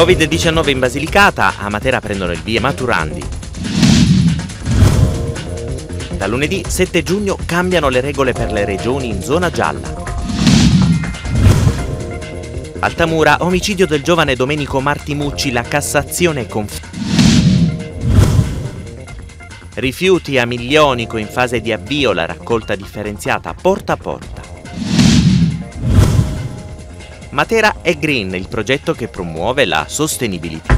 Covid-19 in Basilicata, a Matera prendono il via Maturandi. Da lunedì 7 giugno cambiano le regole per le regioni in zona gialla. Altamura, omicidio del giovane Domenico Martimucci, la Cassazione conferma. Rifiuti a Milionico in fase di avvio la raccolta differenziata porta a porta. Matera è Green, il progetto che promuove la sostenibilità.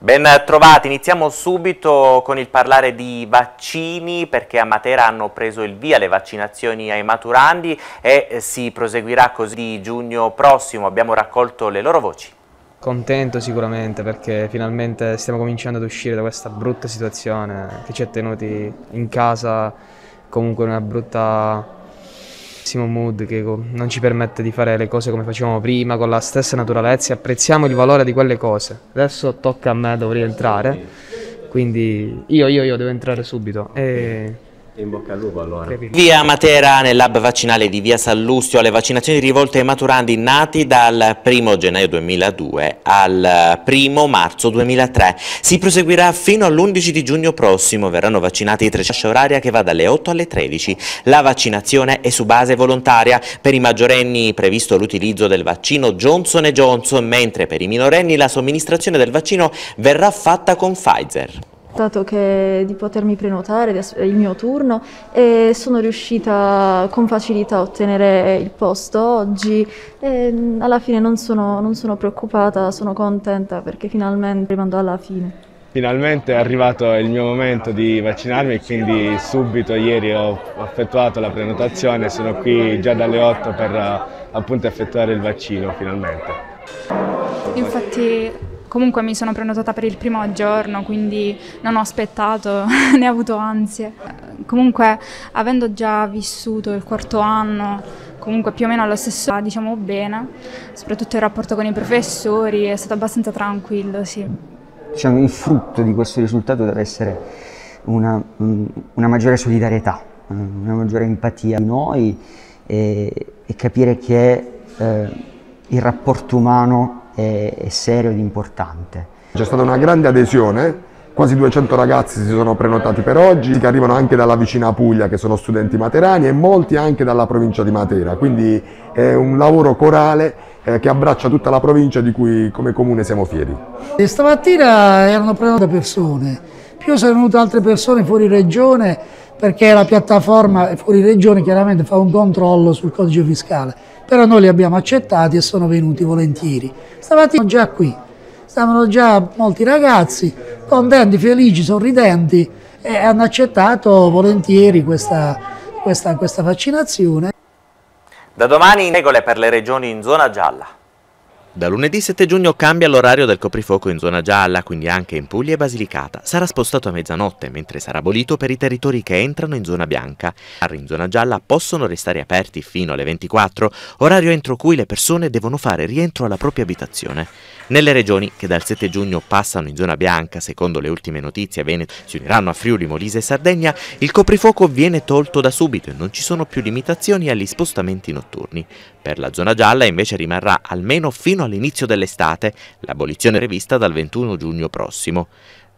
Ben trovati, iniziamo subito con il parlare di vaccini perché a Matera hanno preso il via le vaccinazioni ai maturandi e si proseguirà così di giugno prossimo, abbiamo raccolto le loro voci. Contento sicuramente perché finalmente stiamo cominciando ad uscire da questa brutta situazione che ci ha tenuti in casa comunque una brutta mood che non ci permette di fare le cose come facevamo prima con la stessa naturalezza e apprezziamo il valore di quelle cose. Adesso tocca a me, devo rientrare, quindi io, io, io devo entrare subito. E in bocca al lupo allora. Via Matera nel lab vaccinale di via Sallustio alle vaccinazioni rivolte ai maturandi nati dal 1 gennaio 2002 al 1 marzo 2003. Si proseguirà fino all'11 di giugno prossimo, verranno vaccinati tre fascia oraria che va dalle 8 alle 13. La vaccinazione è su base volontaria, per i maggiorenni previsto l'utilizzo del vaccino Johnson Johnson, mentre per i minorenni la somministrazione del vaccino verrà fatta con Pfizer che di potermi prenotare il mio turno e sono riuscita con facilità a ottenere il posto oggi e alla fine non sono, non sono preoccupata, sono contenta perché finalmente rimando alla fine. Finalmente è arrivato il mio momento di vaccinarmi e quindi subito ieri ho effettuato la prenotazione e sono qui già dalle 8 per appunto effettuare il vaccino finalmente. Infatti Comunque mi sono prenotata per il primo giorno, quindi non ho aspettato, ne ho avuto ansie. Comunque, avendo già vissuto il quarto anno, comunque più o meno allo stesso, diciamo bene, soprattutto il rapporto con i professori è stato abbastanza tranquillo, sì. Diciamo, il frutto di questo risultato deve essere una, una maggiore solidarietà, una maggiore empatia di noi e, e capire che eh, il rapporto umano è, è serio ed importante. C'è stata una grande adesione, quasi 200 ragazzi si sono prenotati per oggi, che arrivano anche dalla vicina Puglia, che sono studenti materani, e molti anche dalla provincia di Matera, quindi è un lavoro corale eh, che abbraccia tutta la provincia di cui come comune siamo fieri. E stamattina erano prenotate persone, più sono venute altre persone fuori regione perché la piattaforma fuori regione chiaramente fa un controllo sul codice fiscale però noi li abbiamo accettati e sono venuti volentieri. Stamattina già qui, stavano già molti ragazzi, contenti, felici, sorridenti e hanno accettato volentieri questa, questa, questa vaccinazione. Da domani regole per le regioni in zona gialla. Da lunedì 7 giugno cambia l'orario del coprifuoco in zona gialla, quindi anche in Puglia e Basilicata. Sarà spostato a mezzanotte, mentre sarà abolito per i territori che entrano in zona bianca. In zona gialla possono restare aperti fino alle 24, orario entro cui le persone devono fare rientro alla propria abitazione. Nelle regioni che dal 7 giugno passano in zona bianca, secondo le ultime notizie Veneto si uniranno a Friuli, Molise e Sardegna, il coprifuoco viene tolto da subito e non ci sono più limitazioni agli spostamenti notturni. Per la zona gialla invece rimarrà almeno fino all'inizio dell'estate, l'abolizione prevista dal 21 giugno prossimo.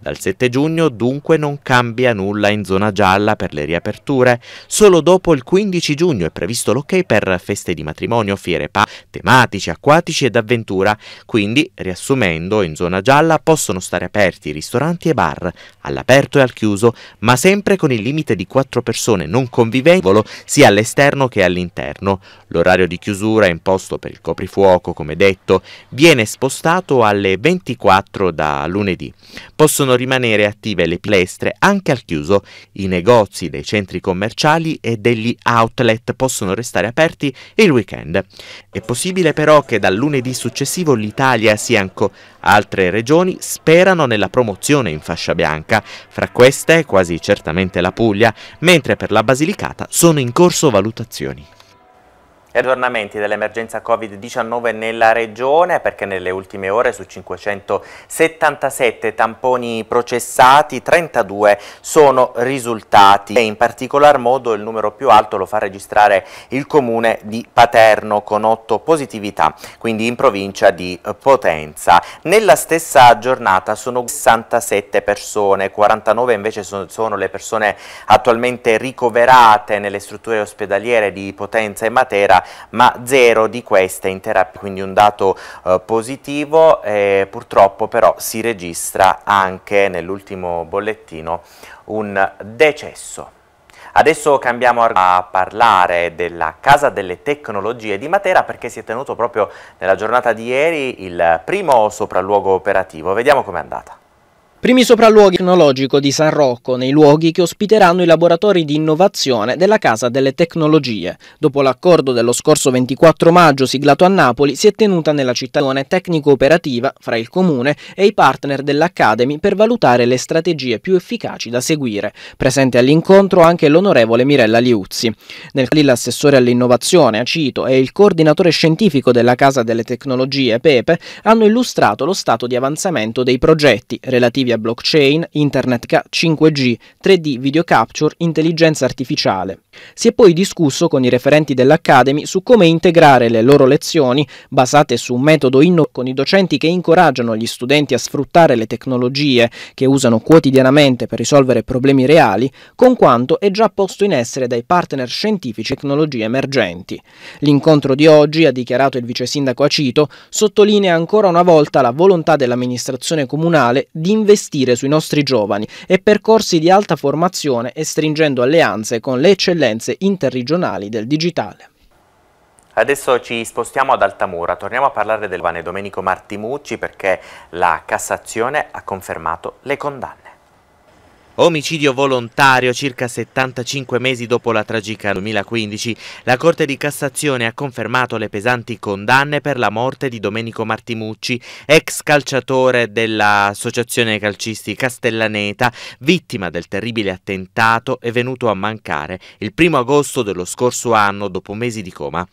Dal 7 giugno dunque non cambia nulla in zona gialla per le riaperture, solo dopo il 15 giugno è previsto l'ok per feste di matrimonio, fiere pa, tematici, acquatici ed avventura, quindi riassumendo in zona gialla possono stare aperti ristoranti e bar, all'aperto e al chiuso, ma sempre con il limite di 4 persone non conviventi sia all'esterno che all'interno. L'orario di chiusura imposto per il coprifuoco, come detto, viene spostato alle 24 da lunedì. Possono possono rimanere attive le palestre anche al chiuso, i negozi dei centri commerciali e degli outlet possono restare aperti il weekend. È possibile però che dal lunedì successivo l'Italia sia ancora altre regioni sperano nella promozione in fascia bianca, fra queste quasi certamente la Puglia, mentre per la Basilicata sono in corso valutazioni. Aggiornamenti dell'emergenza Covid-19 nella regione perché nelle ultime ore su 577 tamponi processati 32 sono risultati e in particolar modo il numero più alto lo fa registrare il comune di Paterno con 8 positività, quindi in provincia di Potenza. Nella stessa giornata sono 67 persone, 49 invece sono le persone attualmente ricoverate nelle strutture ospedaliere di Potenza e Matera ma zero di queste in terapia, quindi un dato eh, positivo, eh, purtroppo però si registra anche nell'ultimo bollettino un decesso. Adesso cambiamo a parlare della Casa delle Tecnologie di Matera perché si è tenuto proprio nella giornata di ieri il primo sopralluogo operativo. Vediamo com'è andata. Primi sopralluoghi tecnologico di San Rocco, nei luoghi che ospiteranno i laboratori di innovazione della Casa delle Tecnologie. Dopo l'accordo dello scorso 24 maggio siglato a Napoli, si è tenuta nella cittadone tecnico-operativa fra il Comune e i partner dell'Academy per valutare le strategie più efficaci da seguire. Presente all'incontro anche l'onorevole Mirella Liuzzi. Nel l'assessore all'innovazione, Acito, e il coordinatore scientifico della Casa delle Tecnologie, Pepe, hanno illustrato lo stato di avanzamento dei progetti relativi a blockchain, internet 5G, 3D video capture, intelligenza artificiale. Si è poi discusso con i referenti dell'Academy su come integrare le loro lezioni, basate su un metodo innovativo con i docenti che incoraggiano gli studenti a sfruttare le tecnologie che usano quotidianamente per risolvere problemi reali, con quanto è già posto in essere dai partner scientifici e tecnologie emergenti. L'incontro di oggi, ha dichiarato il vice sindaco Acito, sottolinea ancora una volta la volontà dell'amministrazione comunale di investire sui nostri giovani e percorsi di alta formazione e stringendo alleanze con le eccellenze interregionali del digitale. Adesso ci spostiamo ad Altamura, torniamo a parlare del giovane Domenico Martimucci perché la Cassazione ha confermato le condanne. Omicidio volontario circa 75 mesi dopo la tragica 2015, la Corte di Cassazione ha confermato le pesanti condanne per la morte di Domenico Martimucci, ex calciatore dell'Associazione Calcisti Castellaneta, vittima del terribile attentato e venuto a mancare il primo agosto dello scorso anno dopo mesi di coma.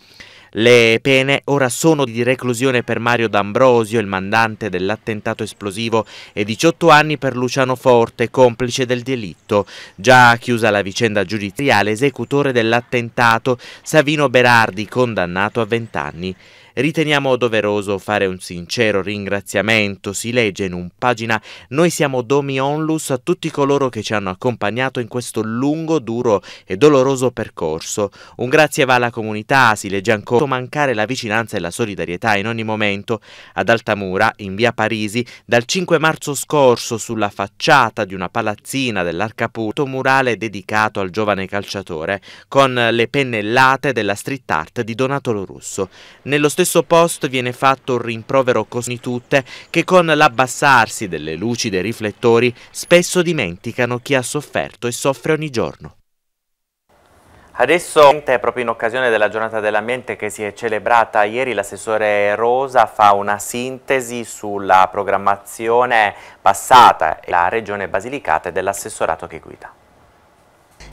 Le pene ora sono di reclusione per Mario D'Ambrosio, il mandante dell'attentato esplosivo, e 18 anni per Luciano Forte, complice del delitto. Già chiusa la vicenda giudiziale, esecutore dell'attentato, Savino Berardi, condannato a 20 anni. Riteniamo doveroso fare un sincero ringraziamento, si legge in un pagina Noi siamo Domi Onlus a tutti coloro che ci hanno accompagnato in questo lungo, duro e doloroso percorso. Un grazie va alla comunità, si legge ancora mancare la vicinanza e la solidarietà in ogni momento. Ad Altamura, in via Parisi, dal 5 marzo scorso sulla facciata di una palazzina dell'Arcaputo murale dedicato al giovane calciatore con le pennellate della street art di Donatolo Russo. Nello stesso stesso post viene fatto un rimprovero così tutte che con l'abbassarsi delle luci dei riflettori spesso dimenticano chi ha sofferto e soffre ogni giorno. Adesso, proprio in occasione della giornata dell'ambiente che si è celebrata ieri, l'assessore Rosa fa una sintesi sulla programmazione passata e la regione Basilicata e dell'assessorato che guida.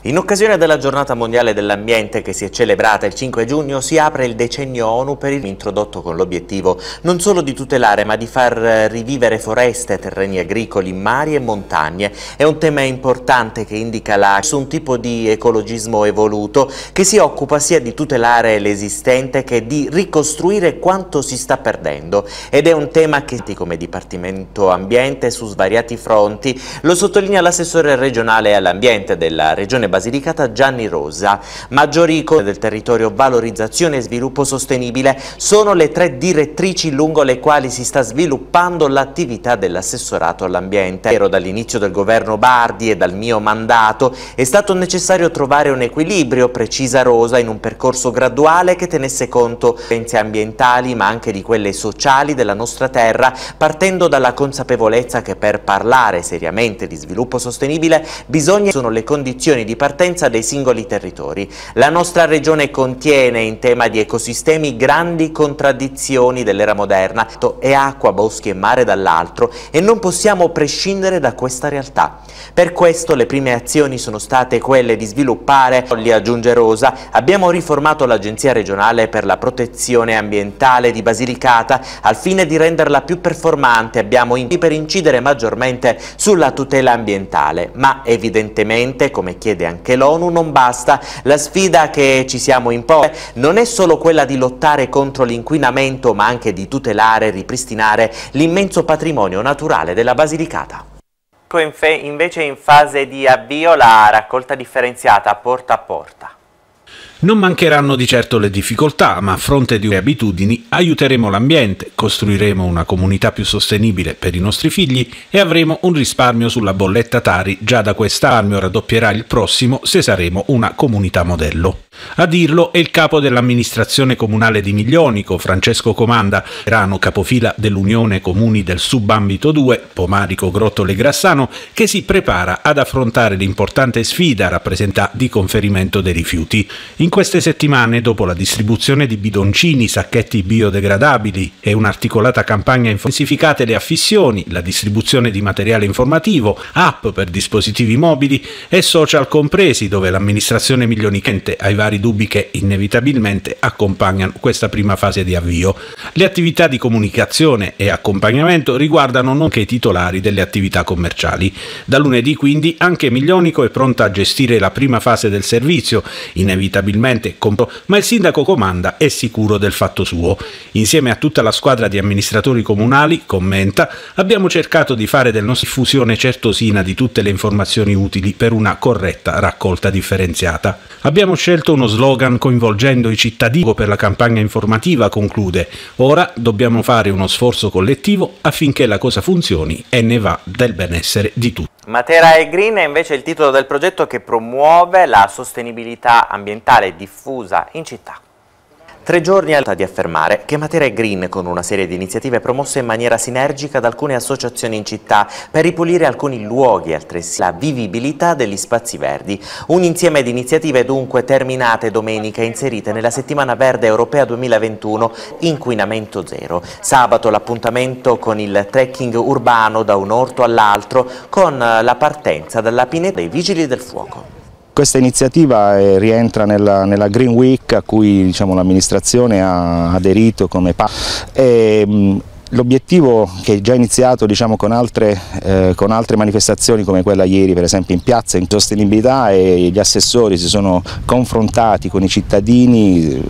In occasione della giornata mondiale dell'ambiente che si è celebrata il 5 giugno si apre il decennio ONU per il introdotto con l'obiettivo non solo di tutelare ma di far rivivere foreste, terreni agricoli, mari e montagne. È un tema importante che indica la su un tipo di ecologismo evoluto che si occupa sia di tutelare l'esistente che di ricostruire quanto si sta perdendo ed è un tema che come Dipartimento Ambiente su svariati fronti lo sottolinea l'assessore regionale all'ambiente della Regione Basilicata Gianni Rosa. Maggiori del territorio, valorizzazione e sviluppo sostenibile sono le tre direttrici lungo le quali si sta sviluppando l'attività dell'assessorato all'ambiente. Dall'inizio del governo Bardi e dal mio mandato è stato necessario trovare un equilibrio, precisa Rosa, in un percorso graduale che tenesse conto di ambientali ma anche di quelle sociali della nostra terra, partendo dalla consapevolezza che per parlare seriamente di sviluppo sostenibile bisogna sono le condizioni di partenza dei singoli territori. La nostra regione contiene in tema di ecosistemi grandi contraddizioni dell'era moderna e acqua, boschi e mare dall'altro e non possiamo prescindere da questa realtà. Per questo le prime azioni sono state quelle di sviluppare, li aggiunge Rosa, abbiamo riformato l'Agenzia regionale per la protezione ambientale di Basilicata al fine di renderla più performante, abbiamo in per incidere maggiormente sulla tutela ambientale, ma evidentemente, come chiede anche l'ONU, non basta, la sfida che ci siamo imposti non è solo quella di lottare contro l'inquinamento, ma anche di tutelare e ripristinare l'immenso patrimonio naturale della Basilicata. Invece in fase di avvio la raccolta differenziata porta a porta. Non mancheranno di certo le difficoltà, ma a fronte di abitudini aiuteremo l'ambiente, costruiremo una comunità più sostenibile per i nostri figli e avremo un risparmio sulla bolletta Tari già da quest'anno raddoppierà il prossimo se saremo una comunità modello. A dirlo è il capo dell'amministrazione comunale di Miglionico, Francesco Comanda, grano capofila dell'Unione Comuni del Subambito 2, Pomarico Grottole Grassano, che si prepara ad affrontare l'importante sfida rappresentata di conferimento dei rifiuti. In queste settimane, dopo la distribuzione di bidoncini, sacchetti biodegradabili e un'articolata campagna intensificate le affissioni, la distribuzione di materiale informativo, app per dispositivi mobili e social compresi, dove l'amministrazione miglionicente ai vari dubbi che inevitabilmente accompagnano questa prima fase di avvio. Le attività di comunicazione e accompagnamento riguardano nonché i titolari delle attività commerciali. Da lunedì quindi anche Miglionico è pronta a gestire la prima fase del servizio, inevitabilmente compro, ma il sindaco comanda è sicuro del fatto suo. Insieme a tutta la squadra di amministratori comunali, commenta, abbiamo cercato di fare del nostro diffusione certosina di tutte le informazioni utili per una corretta raccolta differenziata. Abbiamo scelto uno slogan coinvolgendo i cittadini per la campagna informativa, conclude. Ora dobbiamo fare uno sforzo collettivo affinché la cosa funzioni e ne va del benessere di tutti. Matera e Green è invece il titolo del progetto che promuove la sostenibilità ambientale diffusa in città. Tre giorni alta di affermare che Matera è green con una serie di iniziative promosse in maniera sinergica da alcune associazioni in città per ripulire alcuni luoghi e altresì la vivibilità degli spazi verdi. Un insieme di iniziative dunque terminate domenica e inserite nella settimana verde europea 2021 Inquinamento Zero. Sabato l'appuntamento con il trekking urbano da un orto all'altro con la partenza dalla pineta dei Vigili del Fuoco. Questa iniziativa eh, rientra nella, nella, Green Week a cui diciamo, l'amministrazione ha aderito come pa e, L'obiettivo che è già iniziato diciamo, con, altre, eh, con, altre, manifestazioni come quella ieri per esempio in piazza in sostenibilità e gli assessori si sono confrontati con i cittadini eh,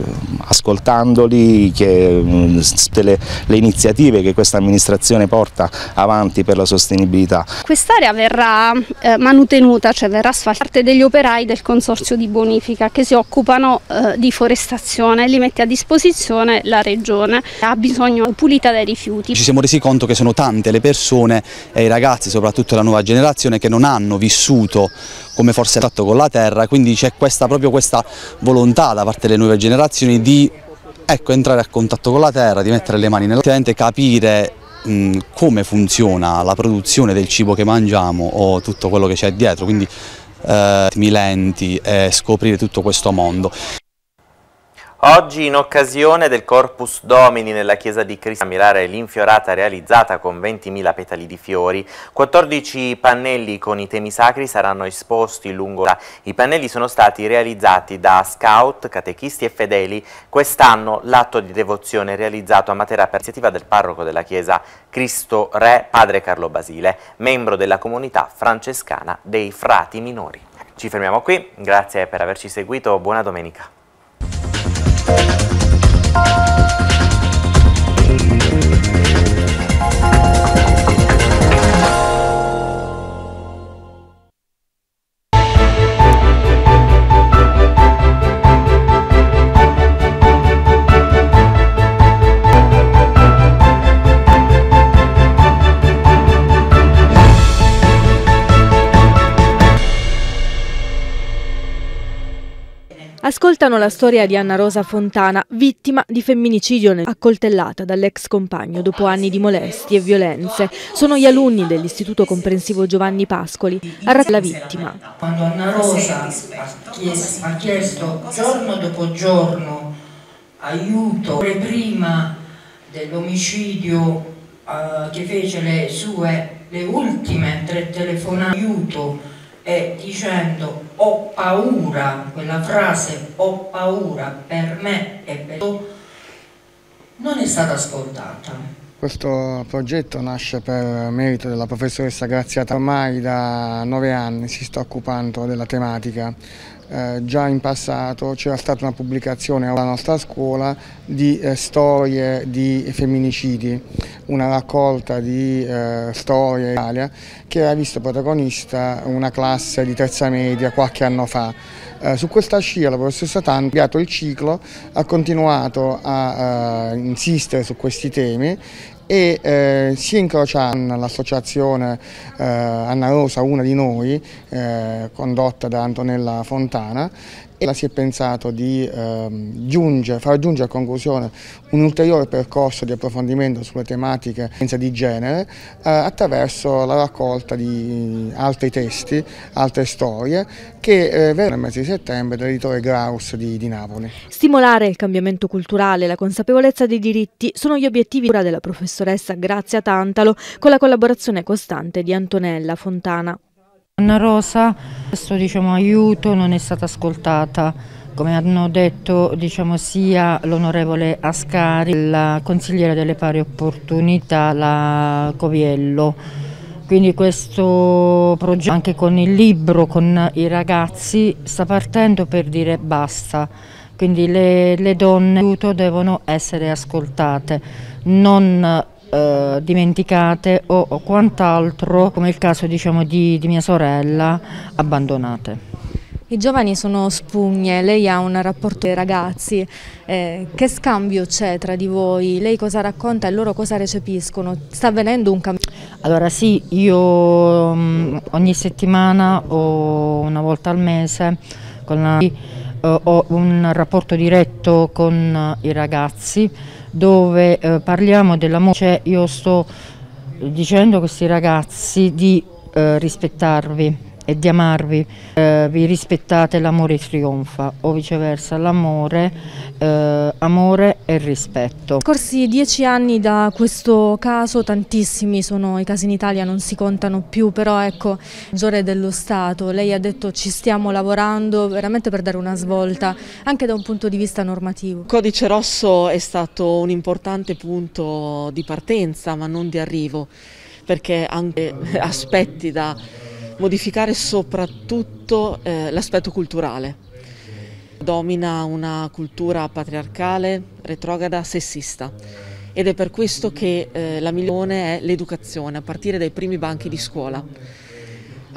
ascoltandoli, che, mm, le, le, iniziative che questa amministrazione porta avanti per la sostenibilità. Quest'area verrà eh, manutenuta, cioè verrà asfaltata. Degli operai del consorzio di bonifica che si occupano eh, di forestazione, li mette a disposizione la regione, ha bisogno pulita dai rifiuti rifiuti. Ci siamo resi conto che sono tante le persone e i ragazzi, soprattutto la nuova generazione, che non hanno vissuto come forse fatto con la terra, quindi c'è proprio questa volontà da parte delle nuove generazioni di ecco, entrare a contatto con la terra, di mettere le mani nella terra, capire mh, come funziona la produzione del cibo che mangiamo o tutto quello che c'è dietro, quindi eh, milenti e scoprire tutto questo mondo. Oggi in occasione del Corpus Domini nella chiesa di Cristo a Mirare l'infiorata realizzata con 20.000 petali di fiori, 14 pannelli con i temi sacri saranno esposti lungo la... I pannelli sono stati realizzati da scout, catechisti e fedeli. Quest'anno l'atto di devozione realizzato a Matera per iniziativa del parroco della chiesa Cristo Re, padre Carlo Basile, membro della comunità francescana dei frati minori. Ci fermiamo qui, grazie per averci seguito, buona domenica. Thank Ascoltano la storia di Anna Rosa Fontana, vittima di femminicidio accoltellata dall'ex compagno dopo anni di molestie e violenze. Sono gli alunni dell'Istituto Comprensivo Giovanni Pascoli a la vittima. Quando Anna Rosa ha chiesto, giorno dopo giorno aiuto, prima dell'omicidio eh, che fece le sue le ultime tre telefonate aiuto e dicendo ho paura, quella frase ho paura per me e per tu, non è stata ascoltata. Questo progetto nasce per merito della professoressa Graziata, ormai da nove anni si sta occupando della tematica eh, già in passato c'era stata una pubblicazione alla nostra scuola di eh, storie di femminicidi, una raccolta di eh, storie in Italia che aveva visto protagonista una classe di terza media qualche anno fa. Eh, su questa scia la professoressa Tanto ha cambiato il ciclo, ha continuato a eh, insistere su questi temi e eh, si incrocia l'associazione eh, Anna Rosa, una di noi, eh, condotta da Antonella Fontana e si è pensato di ehm, giungere, far giungere a conclusione un ulteriore percorso di approfondimento sulle tematiche di genere eh, attraverso la raccolta di altri testi, altre storie che eh, verranno nel mese di settembre dall'editore Graus di, di, Napoli. Stimolare il cambiamento culturale e la consapevolezza dei diritti sono gli obiettivi della professoressa Grazia Tantalo con la collaborazione costante di Antonella Fontana. Anna Rosa, questo diciamo, aiuto non è stata ascoltata, come hanno detto diciamo, sia l'onorevole Ascari, il consigliere delle pari opportunità, la Coviello. Quindi questo progetto anche con il libro, con i ragazzi, sta partendo per dire basta. Quindi le, le donne devono essere ascoltate, non eh, dimenticate o, o, quant'altro, come il caso diciamo, di, di mia sorella, abbandonate. I giovani sono spugne, lei ha un rapporto con i ragazzi, eh, che scambio c'è tra di voi? Lei cosa racconta e loro cosa recepiscono? Sta avvenendo un cambio? Allora sì, io um, ogni settimana o una volta al mese la, uh, ho un rapporto diretto con i ragazzi dove eh, parliamo dell'amore, cioè io sto dicendo a questi ragazzi di eh, rispettarvi e di amarvi, eh, vi rispettate l'amore trionfa o viceversa l'amore, eh, amore e rispetto. Corsi dieci anni da questo caso, tantissimi sono i casi in Italia, non si contano più, però ecco, maggiore dello Stato, lei ha detto ci stiamo lavorando veramente per dare una svolta anche da un punto di vista normativo. Il codice rosso è stato un importante punto di partenza ma non di arrivo perché anche aspetti da modificare soprattutto eh, l'aspetto culturale. Domina una cultura patriarcale, retrograda, sessista. Ed è per questo che eh, la milione è l'educazione, a partire dai primi banchi di scuola,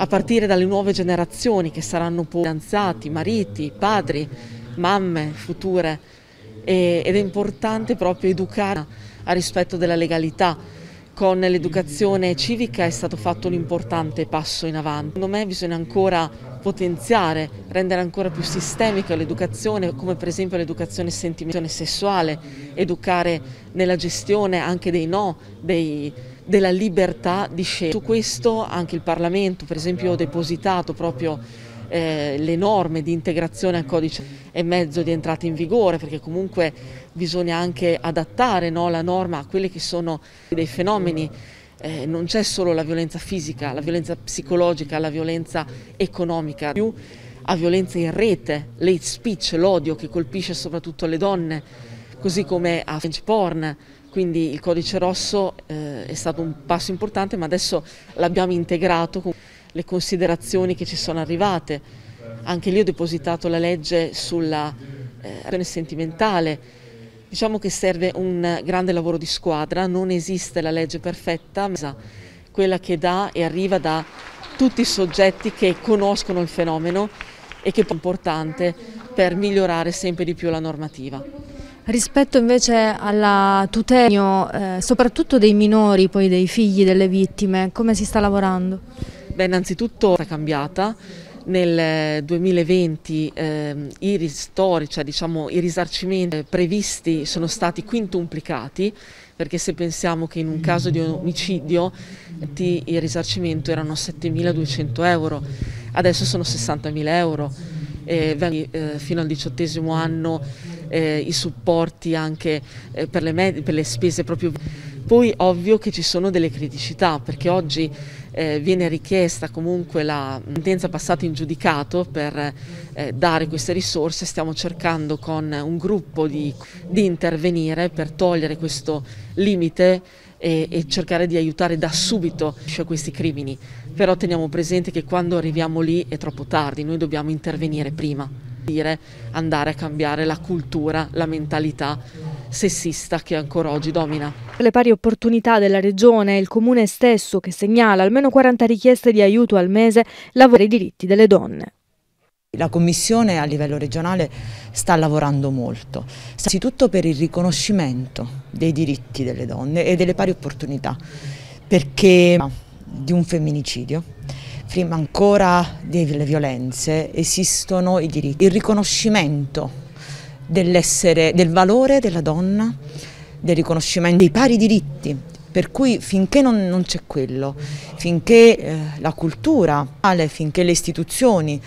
a partire dalle nuove generazioni che saranno poi fidanzati, mariti, padri, mamme future. E, ed è importante proprio educare a rispetto della legalità, con l'educazione civica è stato fatto un importante passo in avanti. Secondo me bisogna ancora potenziare, rendere ancora più sistemica l'educazione, come per esempio l'educazione sentimentale sessuale, educare nella gestione anche dei no, dei, della libertà di scelta. Su questo anche il Parlamento, per esempio, ha depositato proprio eh, le norme di integrazione al codice e mezzo di entrata in vigore, perché comunque bisogna anche adattare no, la norma a quelli che sono dei fenomeni. Eh, non c'è solo la violenza fisica, la violenza psicologica, la violenza economica, più a violenza in rete, l'hate speech, l'odio che colpisce soprattutto le donne, così come a French porn, quindi il codice rosso eh, è stato un passo importante ma adesso l'abbiamo integrato con le considerazioni che ci sono arrivate. Anche lì ho depositato la legge sulla eh, sentimentale. Diciamo che serve un grande lavoro di squadra, non esiste la legge perfetta, ma quella che dà e arriva da tutti i soggetti che conoscono il fenomeno e che è importante per migliorare sempre di più la normativa. Rispetto invece alla tutela, eh, soprattutto dei minori, poi dei figli delle vittime, come si sta lavorando? Beh, innanzitutto è cambiata, nel 2020 eh, i ristori, cioè diciamo i risarcimenti previsti sono stati quintuplicati perché se pensiamo che in un caso di omicidio ti, il risarcimento erano 7.200 euro, adesso sono 60.000 euro, eh, eh, fino al diciottesimo anno eh, i supporti anche eh, per le, per le spese proprio. Poi ovvio che ci sono delle criticità perché oggi eh, viene richiesta comunque la sentenza passata in giudicato per eh, dare queste risorse, stiamo cercando con un gruppo di, di intervenire per togliere questo limite e, e, cercare di aiutare da subito questi crimini, però teniamo presente che quando arriviamo lì è troppo tardi, noi dobbiamo intervenire prima, andare a cambiare la cultura, la mentalità sessista che ancora oggi domina. Le pari opportunità della regione e il comune stesso che segnala almeno 40 richieste di aiuto al mese lavora i diritti delle donne. La Commissione a livello regionale sta lavorando molto, innanzitutto per il riconoscimento dei diritti delle donne e delle pari opportunità, perché di un femminicidio, prima ancora delle violenze, esistono i diritti, il riconoscimento del valore della donna, del riconoscimento dei pari diritti, per cui finché non, non c'è quello, finché eh, la cultura, finché le istituzioni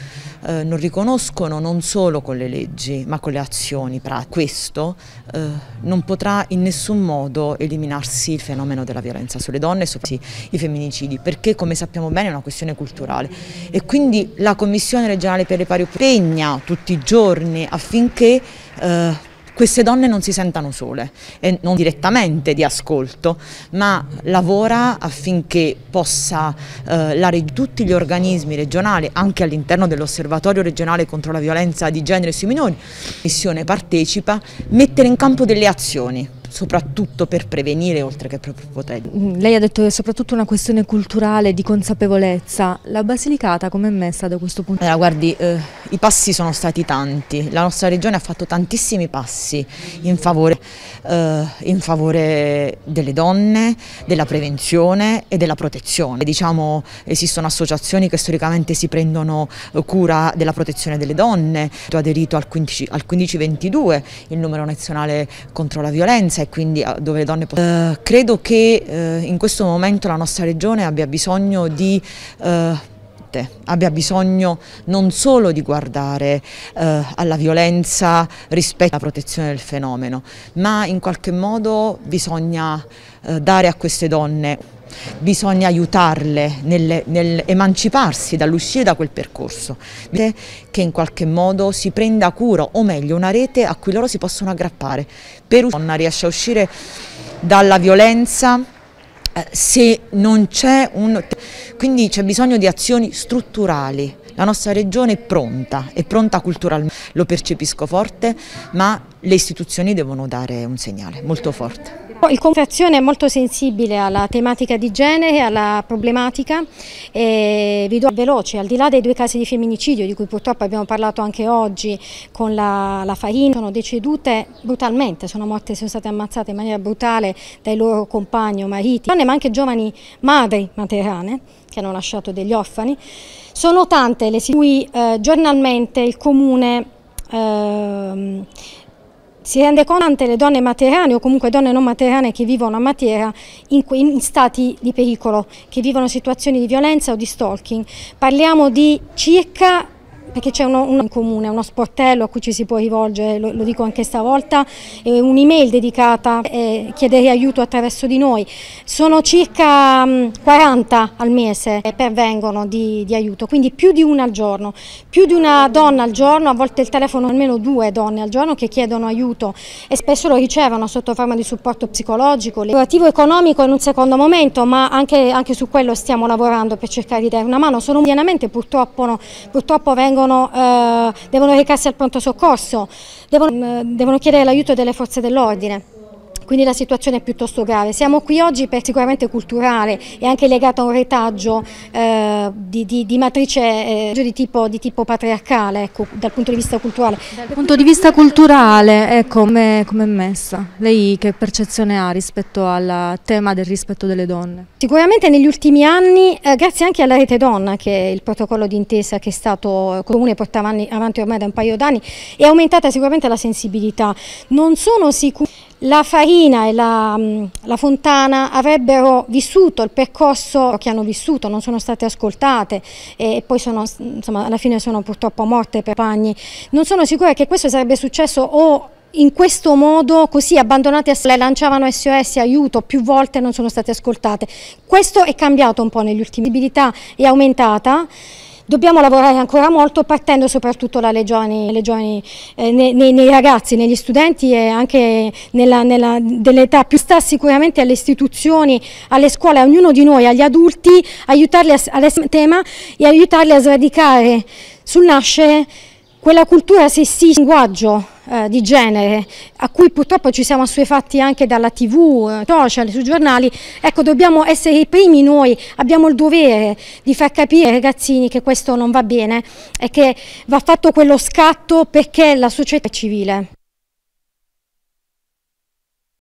eh, non riconoscono non solo con le leggi ma con le azioni pratiche, questo eh, non potrà in nessun modo eliminarsi il fenomeno della violenza sulle donne e soprattutto i femminicidi, perché come sappiamo bene è una questione culturale. E quindi la Commissione regionale per le pari impegna tutti i giorni affinché eh, queste donne non si sentano sole, e non direttamente di ascolto, ma lavora affinché possa eh, tutti gli organismi regionali, anche all'interno dell'osservatorio regionale contro la violenza di genere sui minori, missione partecipa, mettere in campo delle azioni soprattutto per prevenire oltre che per proteggere. Mm, lei ha detto che è soprattutto una questione culturale di consapevolezza. La Basilicata come è messa da questo punto? Allora, guardi, eh, i passi sono stati tanti, la nostra regione ha fatto tantissimi passi in favore, eh, in favore delle donne, della prevenzione e della protezione. Diciamo, esistono associazioni che storicamente si prendono eh, cura della protezione delle donne, ho aderito al, 15, al 1522, il numero nazionale contro la violenza e quindi eh, dove le donne possono... Uh, credo che uh, in questo momento la nostra regione abbia bisogno di uh, abbia bisogno non solo di guardare eh, alla violenza rispetto alla protezione del fenomeno, ma in qualche modo bisogna eh, dare a queste donne bisogna aiutarle nell'emanciparsi, dall'uscire da quel percorso, che in qualche modo si prenda cura, o meglio una rete a cui loro si possono aggrappare. Per una donna riesce a uscire dalla violenza eh, se non c'è un... quindi c'è bisogno di azioni strutturali. La nostra regione è pronta, è pronta culturalmente, lo percepisco forte, ma le istituzioni devono dare un segnale molto forte. Il Confrazione è molto sensibile alla tematica di genere, alla problematica e vi do veloce, al di là dei due casi di femminicidio di cui purtroppo abbiamo parlato anche oggi con la, la Farina, sono decedute brutalmente, sono morte, sono state ammazzate in maniera brutale dai loro compagni o mariti, donne ma anche giovani madri materane che hanno lasciato degli orfani. Sono tante le situazioni in cui eh, giornalmente il Comune eh, si rende conto le donne materane o comunque donne non materane che vivono a Matera in, in, stati di pericolo, che vivono situazioni di violenza o di stalking. Parliamo di circa perché c'è uno, uno, in comune, uno sportello a cui ci si può rivolgere, lo, lo dico anche stavolta, un'email dedicata e chiedere aiuto attraverso di noi. Sono circa 40 mm, al mese che pervengono di, di, aiuto, quindi più di una al giorno, più di una donna al giorno, a volte il telefono almeno due donne al giorno che chiedono aiuto e spesso lo ricevono sotto forma di supporto psicologico. Lavorativo economico in un secondo momento, ma anche, anche su quello stiamo lavorando per cercare di dare una mano. Sono pienamente purtroppo, no, purtroppo vengono vengono, eh, devono recarsi al pronto soccorso, devono, eh, devono chiedere l'aiuto delle forze dell'ordine. Quindi la situazione è piuttosto grave. Siamo qui oggi per sicuramente culturale e anche legato a un retaggio eh, di, di, di, matrice eh, di, tipo, di, tipo, patriarcale ecco, dal punto di vista culturale. Dal punto di vista culturale, ecco, come è messa? Lei che percezione ha rispetto al tema del rispetto delle donne? Sicuramente negli ultimi anni, eh, grazie anche alla Rete Donna, che è il protocollo d'intesa che è stato comune portava avanti ormai da un paio d'anni, è aumentata sicuramente la sensibilità. Non sono sicura la Farina e la, mm, la, Fontana avrebbero vissuto il percorso che hanno vissuto, non sono state ascoltate e poi sono, insomma, alla fine sono purtroppo morte per pagni. Non sono sicura che questo sarebbe successo o in questo modo, così abbandonate a sé, lanciavano SOS aiuto, più volte non sono state ascoltate. Questo è cambiato un po' negli ultimi la è aumentata. Dobbiamo lavorare ancora molto partendo soprattutto dalle giovani, giovani eh, nei, nei, ragazzi, negli studenti e anche dell'età più sta sicuramente alle istituzioni, alle scuole, a ognuno di noi, agli adulti, aiutarli a, a tema e aiutarli a sradicare sul nascere quella cultura sessista, linguaggio eh, di genere, a cui purtroppo ci siamo assuefatti anche dalla tv, eh, social, sui giornali, ecco dobbiamo essere i primi noi, abbiamo il dovere di far capire ai ragazzini che questo non va bene e che va fatto quello scatto perché la società è civile.